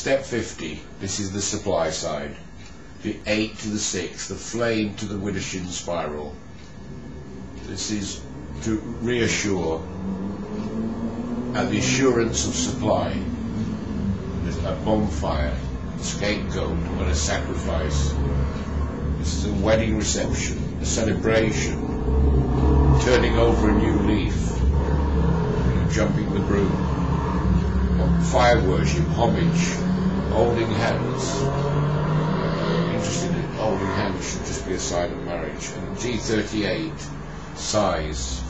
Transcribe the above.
Step 50, this is the supply side. The 8 to the 6, the flame to the Widdershins spiral. This is to reassure and the assurance of supply. There's a bonfire, a scapegoat, and a sacrifice. This is a wedding reception, a celebration, turning over a new leaf, jumping the broom, fire worship, homage, holding hands. Interested in holding hands should just be a sign of marriage. And G38, size,